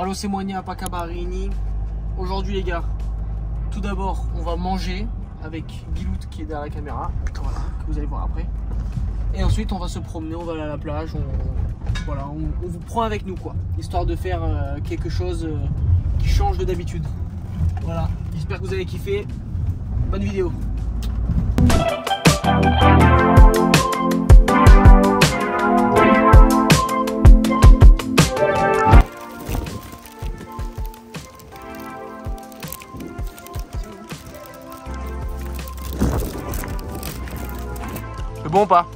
Allo c'est Moigna Pacabarini. Aujourd'hui les gars, tout d'abord on va manger avec Bilout qui est derrière la caméra, que vous allez voir après. Et ensuite on va se promener, on va aller à la plage, on vous prend avec nous quoi, histoire de faire euh, quelque chose euh, qui change de d'habitude. Voilà, j'espère que vous avez kiffé. Bonne vidéo. Bon ou pas.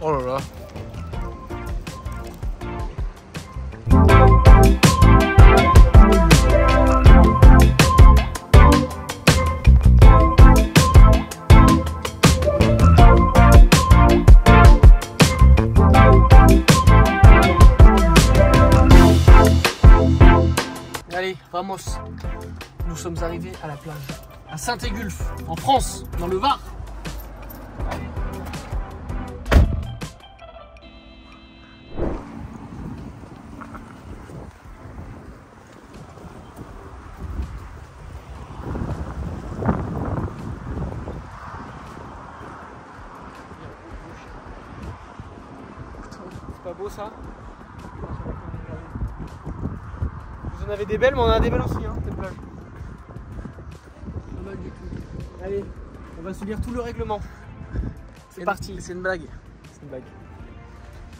Oh là là. Allez, vamos. Nous sommes arrivés à la plage, à Saint-Égulphe, en France, dans le Var. C'est pas beau ça? En avez des belles, mais on a des belles aussi, hein, cette plage. Pas mal du tout. Allez, on va se lire tout le règlement. C'est parti. C'est une blague. C'est une blague.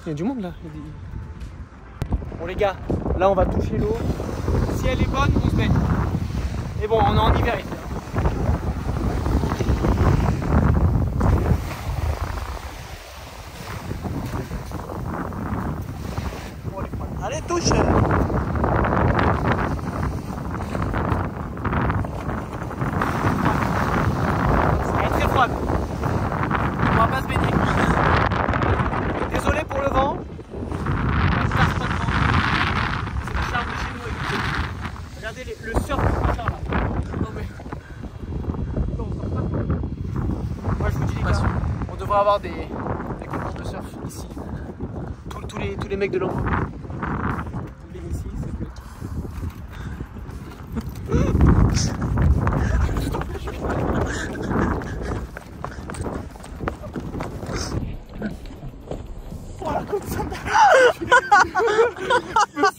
Il y a du monde là. Bon les gars, là on va toucher l'eau. Si elle est bonne, on se met. Et bon, on est en hiver ici. Bon, allez, prends. Allez, touche Elle est très froide. On va pas se baigner. Désolé pour le vent. Ça se passe pas de vent. C'est le charme de chez nous. écoutez. Regardez les- le surf du char là. Non mais. Non, on sort pas. Moi je vous dis les gars, on devrait avoir des, des de surf ici. Tous, tous les, tous les mecs de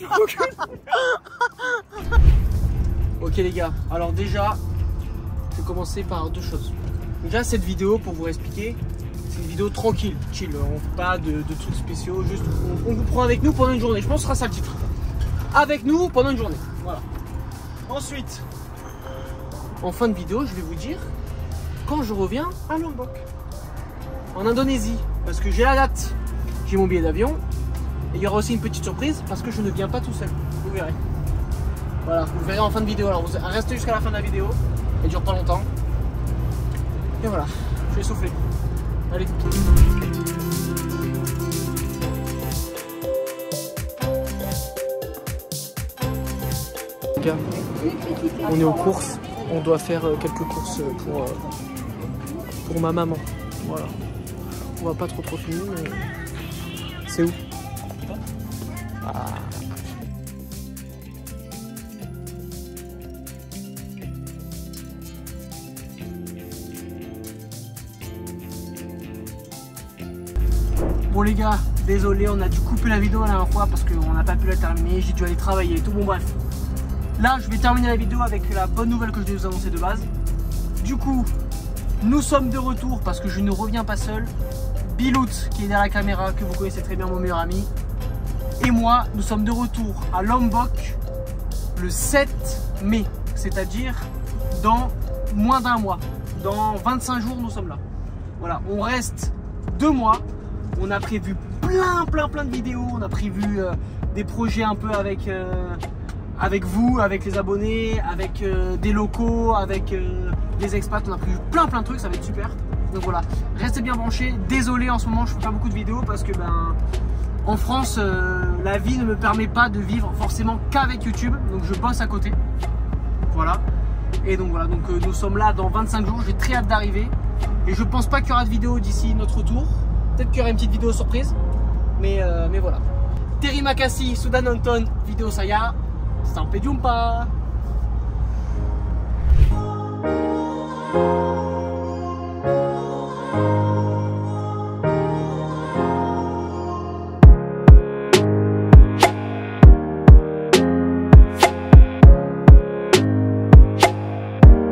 reculé. Ok les gars, alors déjà, je vais commencer par deux choses. Déjà cette vidéo, pour vous expliquer, une vidéo tranquille, chill. On fait pas de, trucs spéciaux, juste on, on vous prend avec nous pendant une journée. Je pense que ce sera ça le titre. Avec nous pendant une journée. Voilà. Ensuite, en fin de vidéo, je vais vous dire quand je reviens à Lombok, en Indonésie, parce que j'ai la date, j'ai mon billet d'avion, et il y aura aussi une petite surprise parce que je ne viens pas tout seul. Vous verrez. Voilà, vous verrez en fin de vidéo. Alors vous restez jusqu'à la fin de la vidéo, elle dure pas longtemps. Et voilà, je vais souffler. Allez. Les gars, on est aux courses. On doit faire euh, quelques courses pour, euh, pour ma maman. Voilà. On va pas trop trop filmer, mais. C'est où? Ah. Bon les gars, désolé, on a dû couper la vidéo la dernière fois parce qu'on n'a pas pu la terminer, j'ai dû aller travailler et tout, bon bref. Là, je vais terminer la vidéo avec la bonne nouvelle que je vais vous annoncer de base. Du coup, nous sommes de retour parce que je ne reviens pas seul. Bilout, qui est derrière la caméra, que vous connaissez très bien, mon meilleur ami, et moi, nous sommes de retour à Lombok le 7 mai, c'est-à-dire dans moins d'un mois. Dans 25 jours, nous sommes là. Voilà, on reste deux mois. On a prévu plein, plein, plein de vidéos. On a prévu euh, des projets un peu avec, euh, avec vous, avec les abonnés, avec euh, des locaux, avec des expats. On a prévu plein, plein de trucs. Ça va être super. Donc voilà, restez bien branchés. Désolé, en ce moment, je fais pas beaucoup de vidéos parce que ben. En France, la vie ne me permet pas de vivre forcément qu'avec YouTube, donc je bosse à côté. Voilà. Et donc voilà, donc nous sommes là dans 25 jours. J'ai très hâte d'arriver. Et je pense pas qu'il y aura de vidéo d'ici notre retour. Peut-être qu'il y aura une petite vidéo surprise. Mais, euh, mais voilà. Terry Makassi, Sudan Anton, vidéo Saya. Sampai jumpa